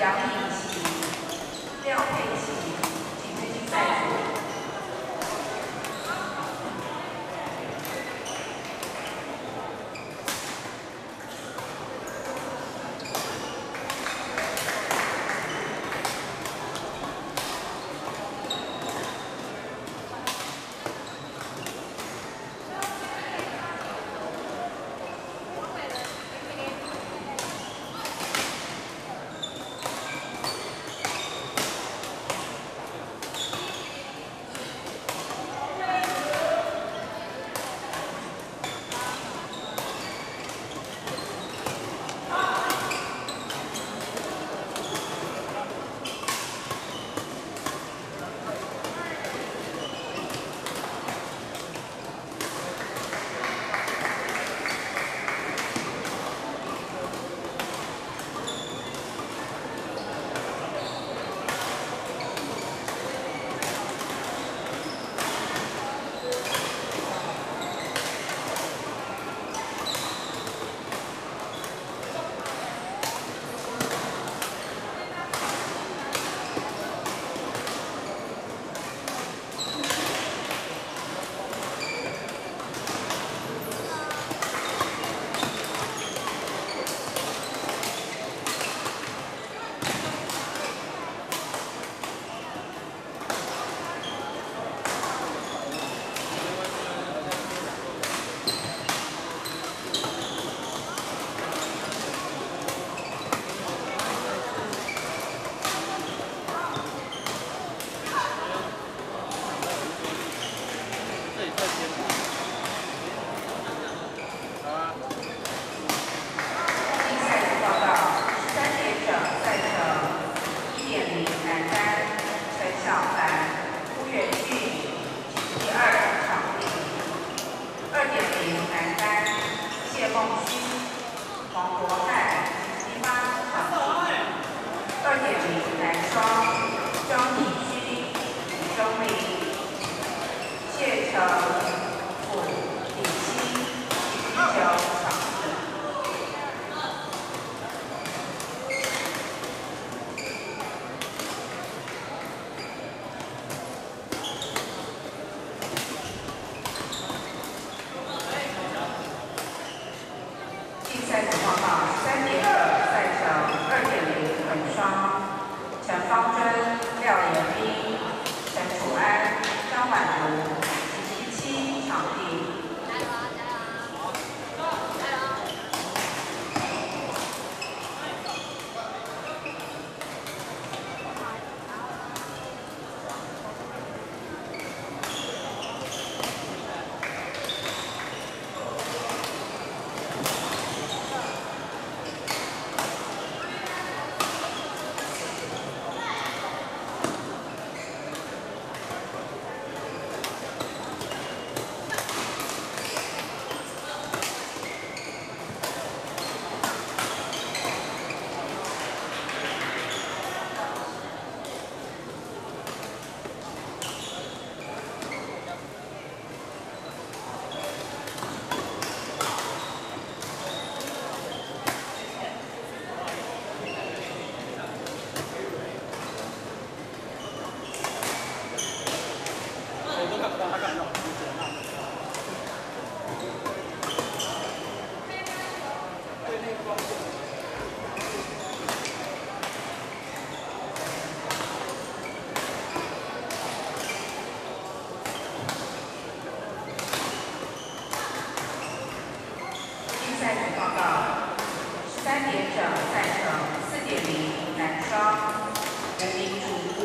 阳。男双张艺兴张美丽谢桥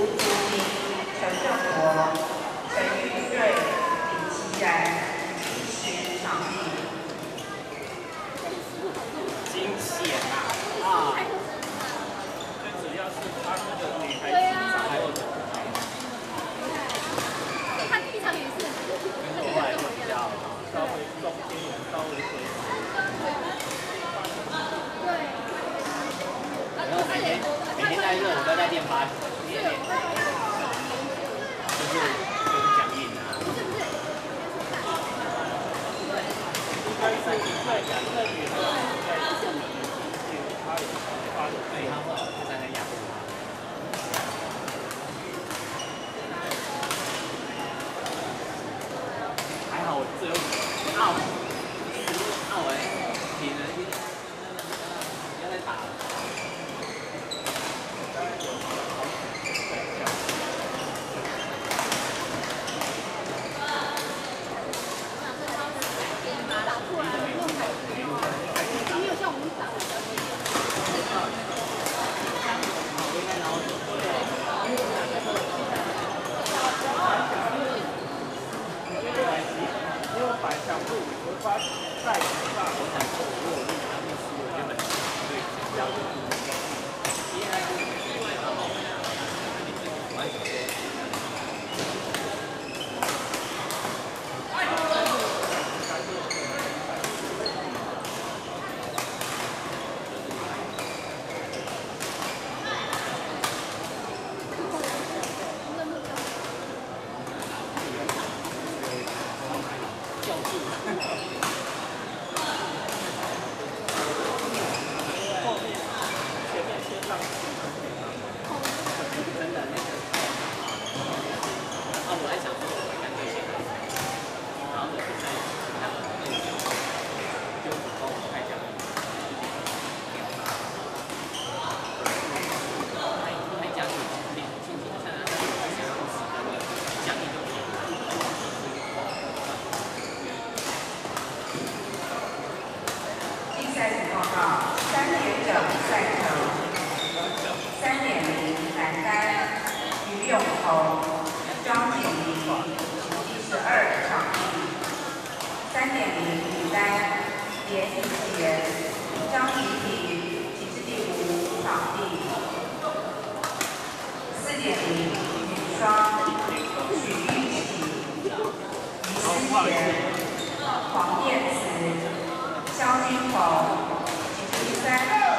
吴名、陈正国、陈玉瑞、林启然，七十场戏，惊险呐！啊，最主要是穿的女孩子还有。他经常演戏。另外，会要稍微中青年，稍微。对。每天每天在热舞都在练芭。两个女的，在一起，他也发的非常好。我会发誓，再怎么大，我怎么我，我有立场，我有实力，我有这。是你们相信，你。严思贤、张启启、李志迪、吴尚迪、四点零雨装、许玉婷、李思贤、黄燕慈、肖军峰第三。